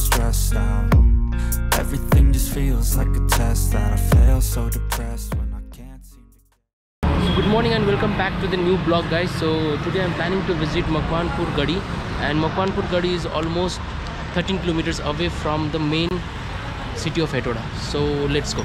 stressed out. Everything just feels like a test that I fail. So depressed when I can't seem to. So good morning and welcome back to the new blog guys so today i'm planning to visit makwanpur gadi and makwanpur gadi is almost 13 kilometers away from the main city of etoda so let's go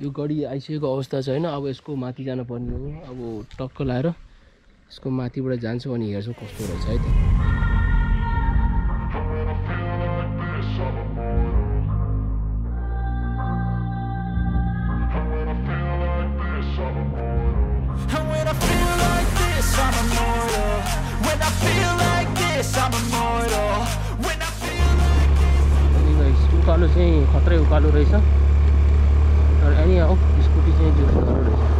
यो गडी आइसकेको अवस्था छ होइन अब यसको माथि जानुपर्ने हो। अब टक्क लाएर यसको माथिबाट जान्छु अनि हेर्छु कस्तो रहेछ है त। उकालो चाहिँ खत्रै उकालो रहेछ। तर अनि हो स्कुटी चाहिँ जो साह्रो रहेछ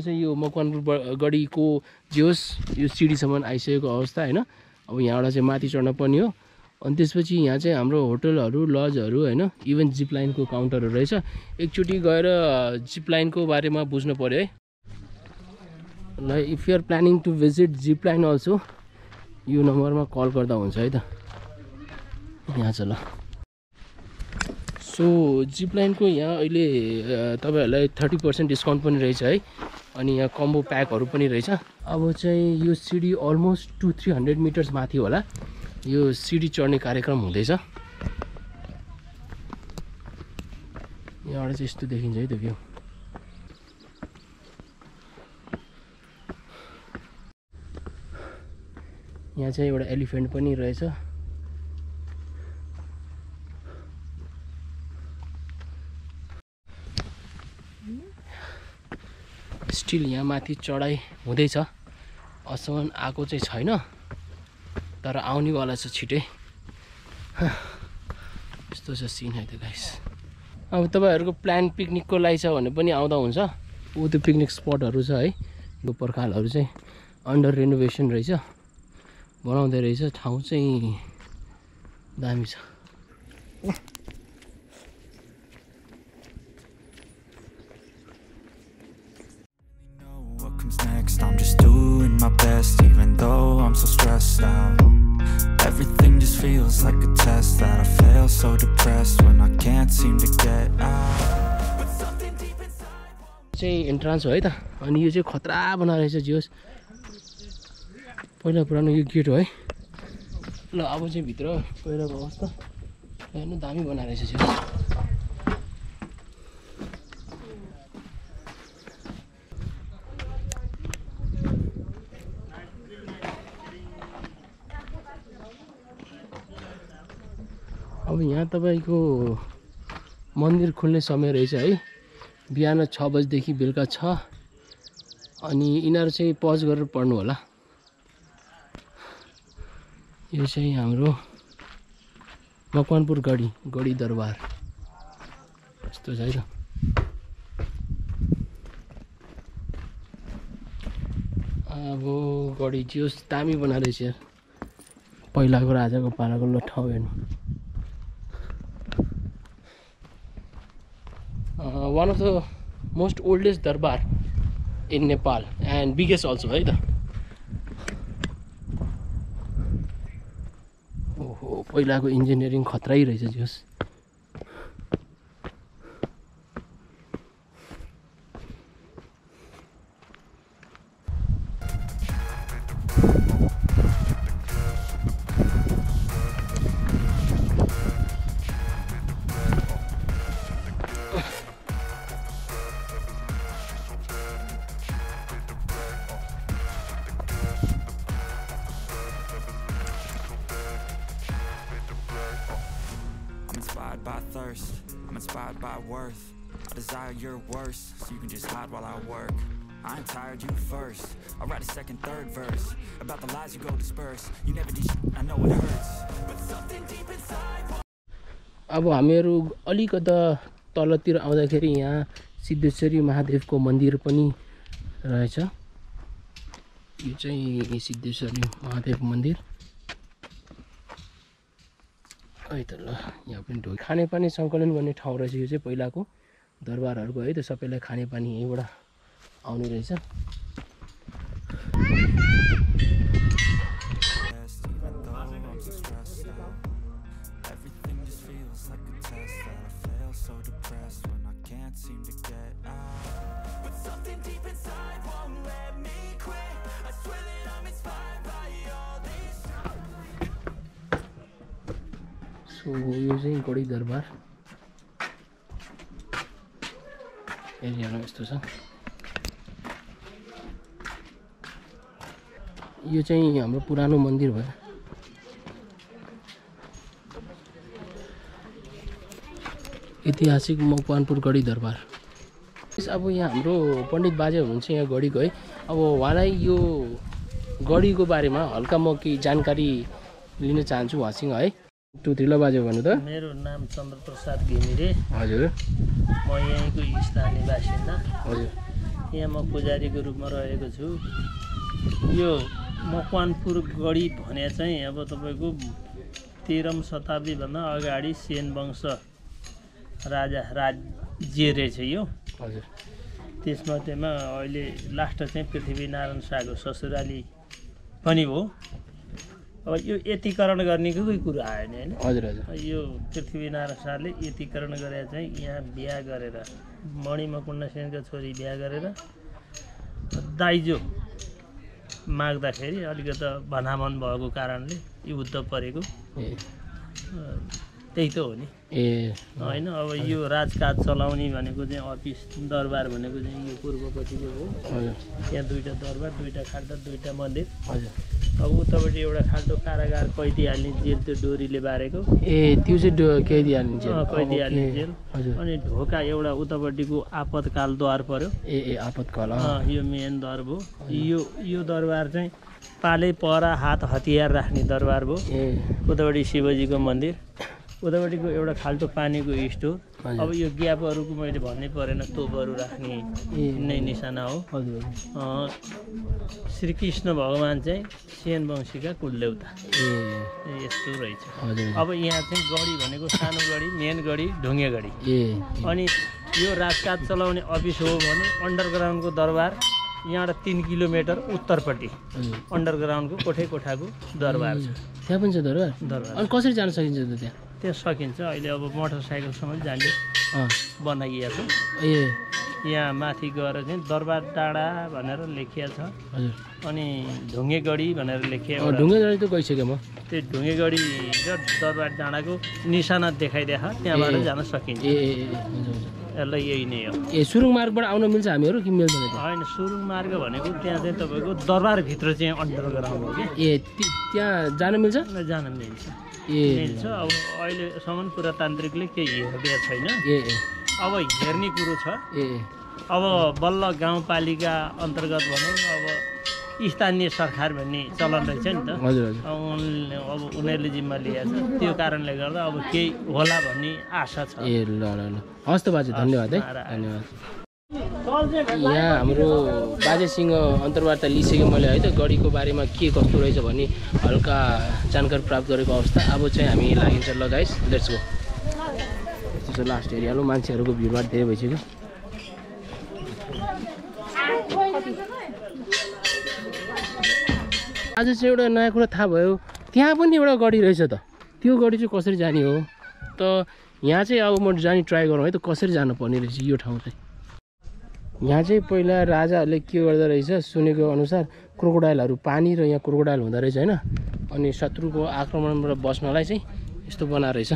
चाहिँ यो मकवानपुर गढीको जे होस् यो सिडीसम्म आइसकेको अवस्था होइन? अब यहाँबाट चाहिँ माथि चढ्न पर्ने हो। अनि त्यसपछि यहाँ चाहिँ हाम्रो होटलहरू लजहरू होइन? इभन जिप लाइनको काउन्टरहरू रहेछ। एकचोटि गएर जिप लाइनको बारेमा बुझ्नु पऱ्यो है? ल if your planning to visit zip line also यो नम्बरमा कल गर्दा हुन्छ है त? यहाँ छ ल। सो जिप लाइनको यहाँ अहिले तपाईँहरूलाई थर्टी पर्सेन्ट डिस्काउन्ट पनि रहेछ है? अनि यहाँ कम्बो प्याकहरू पनि रहेछ। अब चाहिँ यो CD almost two three hundred metres माथि होला। यो सिडी चढ्ने कार्यक्रम हुँदैछ। यहाँबाट चाहिँ यस्तो देखिन्छ है त भ्यू। यहाँ चाहिँ एउटा एलिफेन्ट पनि रहेछ। स्टिल यहाँ माथि चढाइ हुँदैछ। अहिलेसम्म आएको चाहिँ छैन तर आउनेवाला छ छिटै। यस्तो छ सिन है त गाइस अब तपाईँहरूको प्लान पिकनिकको लागि छ भने पनि आउँदा हुन्छ। ऊ त्यो पिकनिक स्पटहरू छ है यो पर्खालहरू चाहिँ अन्डर रेनोभेसन रहेछ। बनाउँदै रहेछ ठाउँ चाहिँ दामी छ। Next. I'm just doing my best, even though I'm so stressed out. Everything just feels like a test that I fail, so depressed when I can't seem to get out. चाहिँ entrance हो है त अनि यो चाहिँ खतरा बनाएको रहेछ जियोस् पहिला पुरानो यो गेट हो है ल अब चाहिँ भित्र पहिलाको अवस्था हेर्नु दामी बनाएको रहेछ जियोस् अब यहाँ तपाईँको मन्दिर खुल्ने समय रहेछ है। बिहान छ बजीदेखि बेलुका छ। अनि यिनीहरू चाहिँ पज गरेर पढ्नु होला। यो चाहिँ हाम्रो मकवानपुर गढी गढी दरबार। यस्तो छ है अब गढी जियोस् दामी यार। पहिलाको राजाको पालाको ल ठाउँ हेर्नु। One of the most oldest दरबार in Nepal and biggest also है त ओहो पहिलाको इन्जिनियरिङ खत्रै रहेछ ज्योस् thirst. I'm inspired by worth. I desire your worst, so you can just hide while I work. I ain't tired, you first. I'll write a second, third verse about the lies you go disperse. You never did I know it hurts. But something deep inside. अब हामीहरू अलिकता तलतिर आउँदाखेरि यहाँ सिद्धेश्वरी महादेवको मन्दिर पनि रहेछ यो चाहिँ सिद्धेश्वरी महादेव मन्दिर है त ल यहाँ पनि ढोइ खानेपानी सङ्कलन गर्ने ठाउँ रहेछ यो चाहिँ पहिलाको दरबारहरूको है त सबैलाई खानेपानी यहीँबाट आउने रहेछ। यो चाहिँ गढी दरबार एरियामा यस्तो छ यो चाहिँ हाम्रो पुरानो मन्दिर भयो ऐतिहासिक मकवानपुर गढी दरबार। अब यहाँ हाम्रो पण्डित बाजे हुनुहुन्छ यहाँ गढीको है। अब उहाँलाई यो गढीको बारेमा हल्का म केही जानकारी लिन चाहन्छु उहाँसँग है। टु थ्री ल बाजे भन्नु त? मेरो नाम चन्द्रप्रसाद घिमिरे। हजुर। म यहीँको स्थानीय बासिन्दा। हजुर। यहाँ म पुजारीको रूपमा रहेको छु। यो मकवानपुर गढी भने चाहिँ अब तपाईँको तेह्रौँ शताब्दीभन्दा अगाडि सेन वंश राजा राज्य रहेछ यो। हजुर। त्यसमध्येमा अहिले लास्ट चाहिँ पृथ्वीनारायण शाहको ससुराली पनि हो। अब यो एकीकरण गर्नेको कोही कुरो आएन होइन? हजुर हजुर। यो पृथ्वीनारायण शाहले एकीकरण गरेर चाहिँ यहाँ बिहा गरेर मणिमकुण्ड सेनका छोरी बिहा गरेर दाइजो माग्दाखेरि अलिकति भनामन भएको कारणले युद्ध परेको। त्यही त हो नि। ए। होइन अब यो राजकाज चलाउने भनेको चाहिँ अफिस दरबार भनेको चाहिँ यो पूर्वपट्टिको हो। हजुर। यहाँ दुईवटा दरबार दुईवटा खाल्टा दुईवटा मन्दिर। हजुर। अब उतापट्टि एउटा खाल्टो कारागार कैदी हाल्ने जेल त्यो डोरीले बारेको। ए त्यो चाहिँ कैदी हालिन्छ अँ, कैदी हाल्ने जेल। हजुर। अनि ढोका एउटा उतापट्टिको आपतकाल द्वार पर्यो। ए ए आपतकाल यो मेन दर भयो। यो यो दरबार चाहिँ पालै परा हात हतियार राख्ने दरबार भयो। उतापट्टि शिवजीको मन्दिर। उतापट्टिको एउटा खाल्टो पानीको स्टोर। अब यो ग्यापहरूको मैले भन्नै परेन तोपहरू राख्ने नै निशाना हो। हजुर। श्रीकृष्ण भगवान् चाहिँ सेन वंशीका कुलदेउता ए। यस्तो रहेछ। अब यहाँ चाहिँ गढी भनेको सानो गढी मेन गढी ढुङ्गे गढी। ए। अनि यो राजकाज चलाउने अफिस हो भने अन्डरग्राउन्डको दरबार यहाँबाट तिन किलोमिटर उत्तरपट्टि। अन्डरग्राउन्डको कोठे कोठाको दरबार छ। त्यहाँ पनि छ दरबार? दरबार। अनि कसरी जान सकिन्छ त त्यहाँ? त्यहाँ सकिन्छ। अहिले अब मोटरसाइकलसम्म जाने बनाइएको छ। ए। यहाँ माथि गएर चाहिँ दरबार डाँडा भनेर लेखिया छ। हजुर। अनि ढुङ्गेगढी भनेर लेखिया अँ ढुङ्गा जाने त गइसकेँ म। त्यो ढुङ्गेगढी र दरबार डाँडाको निशाना देखाइदिएख त्यहाँबाट। जान सकिन्छ। ए यसलाई यही नै हो। ए सुरुङ मार्गबाट आउन मिल्छ हामीहरू कि मिल्दैन होइन सुरुङ मार्ग भनेको त्यहाँ चाहिँ तपाईँको दरबारभित्र चाहिँ अन्डरग्राउन्ड हो कि? ए त्यहाँ जान मिल्छ? जान मिल्छ। मिल्छ अब अहिलेसम्म पुरातान्त्रिकले केही हेरिदिएको छैन। अब हेर्ने कुरो छ। ए अब बल्ल गाउँपालिका अन्तर्गत भनौँ अब स्थानीय सरकार भन्ने चलन रहेछ नि त। हजुर अब उनले अब उनीहरूले जिम्मा लिएको छ। त्यो कारणले गर्दा अब केही होला भन्ने आशा छ। ए ल ल ल। हस् त बाजे धन्यवाद है। धन्यवाद। यहाँ हाम्रो बाजेसँग अन्तर्वार्ता लिइसकेँ मैले है त गढीको बारेमा के कस्तो रहेछ भन्ने हल्का जानकारी प्राप्त गरेको अवस्था। अब चाहिँ हामी लागिन्छ लगाइस लेट्स गो लास्ट एरिया मान्छेहरूको भिडभाड धेरै भइसक्यो। आज चाहिँ एउटा नयाँ कुरा थाहा भयो त्यहाँ पनि एउटा गढी रहेछ त। त्यो गढी चाहिँ कसरी जाने हो? त यहाँ चाहिँ अब म जाने ट्राई गरौँ है त कसरी जानुपर्ने रहेछ यो ठाउँ चाहिँ? यहाँ चाहिँ पहिला राजाहरूले के गर्दो रहेछ सुनेको अनुसार क्रोकोडाइलहरू पानी र यहाँ क्रोकोडाइल हुँदो रहेछ होइन? अनि शत्रुको आक्रमणबाट बस्नलाई चाहिँ यस्तो बनाएको रहेछ।